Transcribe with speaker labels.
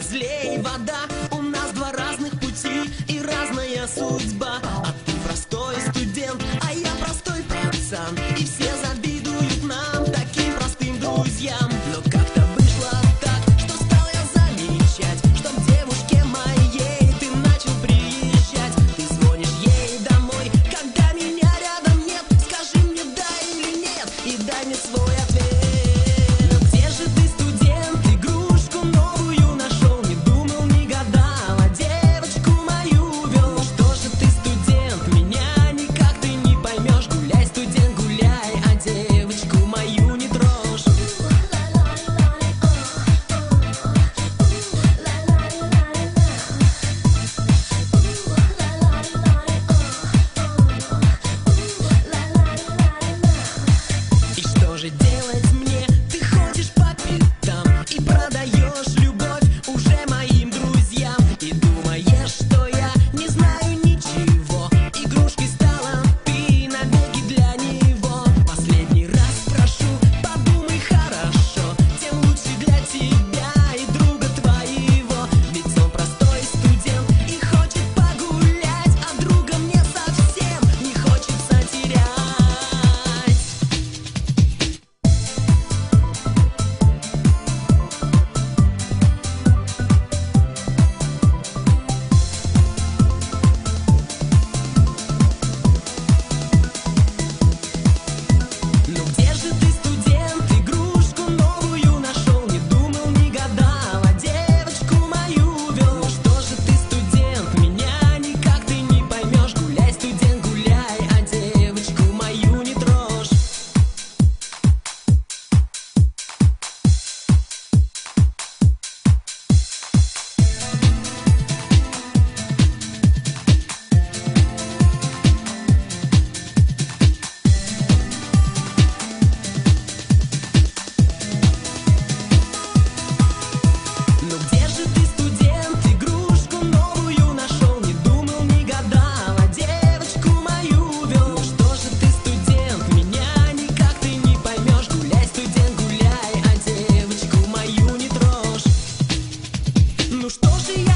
Speaker 1: разлей вода. У нас два разных пути и разная судьба. А ты простой студент, а я простой пацан И все что же я